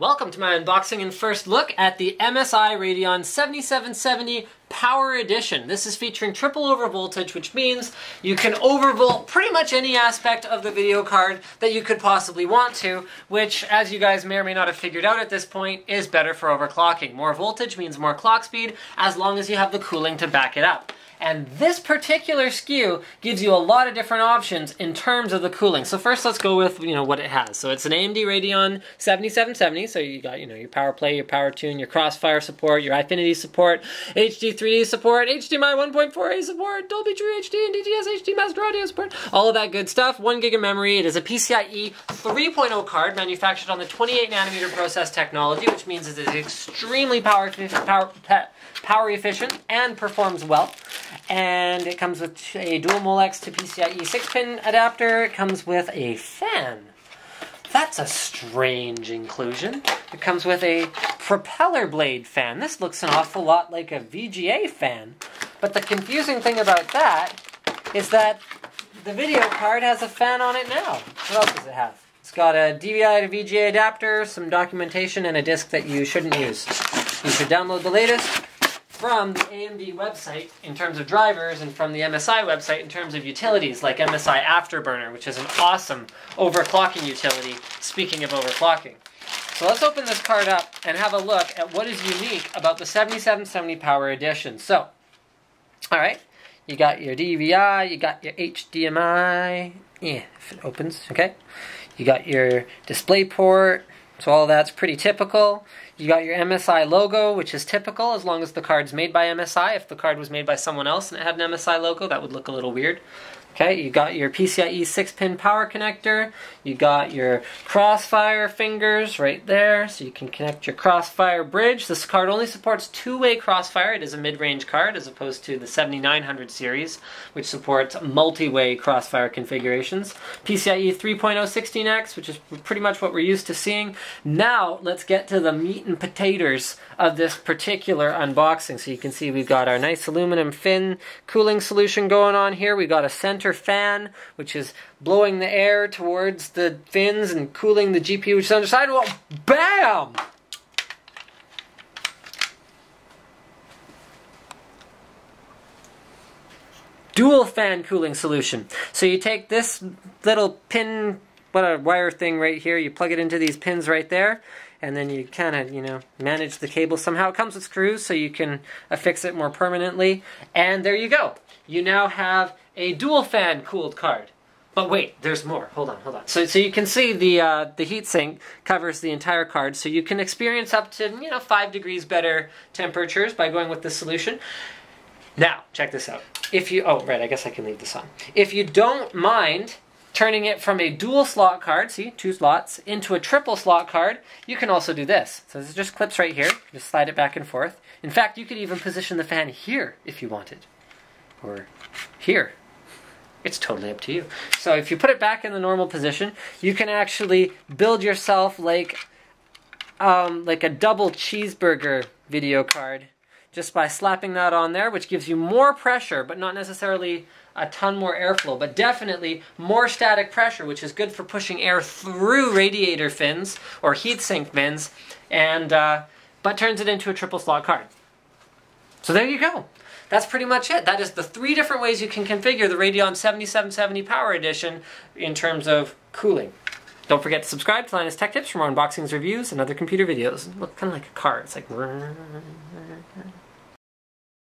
Welcome to my unboxing and first look at the MSI Radeon 7770 Power Edition. This is featuring triple over voltage, which means you can overvolt pretty much any aspect of the video card that you could possibly want to, which, as you guys may or may not have figured out at this point, is better for overclocking. More voltage means more clock speed, as long as you have the cooling to back it up. And this particular SKU gives you a lot of different options in terms of the cooling. So first let's go with, you know, what it has. So it's an AMD Radeon 7770, so you got, you know, your power play, your power tune, your crossfire support, your Eyefinity support, HD 3D support, HDMI 1.4a support, Dolby True HD and DTS HD Master Audio support, all of that good stuff. One gig of memory. It is a PCIe 3.0 card manufactured on the 28 nanometer process technology, which means it is extremely power, power, power efficient and performs well and it comes with a dual Molex to PCIe 6-pin adapter. It comes with a fan. That's a strange inclusion. It comes with a propeller blade fan. This looks an awful lot like a VGA fan. But the confusing thing about that is that the video card has a fan on it now. What else does it have? It's got a DVI to VGA adapter, some documentation, and a disk that you shouldn't use. You should download the latest from the AMD website in terms of drivers and from the MSI website in terms of utilities like MSI Afterburner, which is an awesome overclocking utility, speaking of overclocking. So let's open this card up and have a look at what is unique about the 7770 Power Edition. So, all right, you got your DVI, you got your HDMI, yeah, if it opens, okay. You got your display port, so all that's pretty typical. You got your MSI logo, which is typical as long as the card's made by MSI. If the card was made by someone else and it had an MSI logo, that would look a little weird. Okay, you got your PCIe 6-pin power connector. You got your crossfire fingers right there, so you can connect your crossfire bridge. This card only supports two-way crossfire. It is a mid-range card as opposed to the 7900 series, which supports multi-way crossfire configurations. PCIe 3.0 16X, which is pretty much what we're used to seeing. Now, let's get to the meat and potatoes of this particular unboxing. So you can see we've got our nice aluminum fin cooling solution going on here. We've got a center fan, which is blowing the air towards the fins and cooling the GPU, which is on the side. Well, bam! Dual fan cooling solution. So you take this little pin, what a wire thing right here, you plug it into these pins right there, and then you kind of, you know, manage the cable somehow. It comes with screws so you can affix it more permanently. And there you go. You now have a dual fan cooled card. But wait, there's more. Hold on, hold on. So, so you can see the uh, the heatsink covers the entire card, so you can experience up to you know five degrees better temperatures by going with this solution. Now, check this out. If you oh right, I guess I can leave this on. If you don't mind turning it from a dual slot card, see two slots, into a triple slot card, you can also do this. So this just clips right here. Just slide it back and forth. In fact, you could even position the fan here if you wanted, or here it's totally up to you. So if you put it back in the normal position, you can actually build yourself like um, like a double cheeseburger video card just by slapping that on there, which gives you more pressure, but not necessarily a ton more airflow, but definitely more static pressure, which is good for pushing air through radiator fins or heatsink fins, and uh, but turns it into a triple slot card. So there you go that's pretty much it. That is the three different ways you can configure the Radeon 7770 Power Edition in terms of cooling. Don't forget to subscribe to Linus Tech Tips for more unboxings, reviews, and other computer videos. Look kind of like a car. It's like...